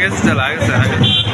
个是，哪个是，哪个？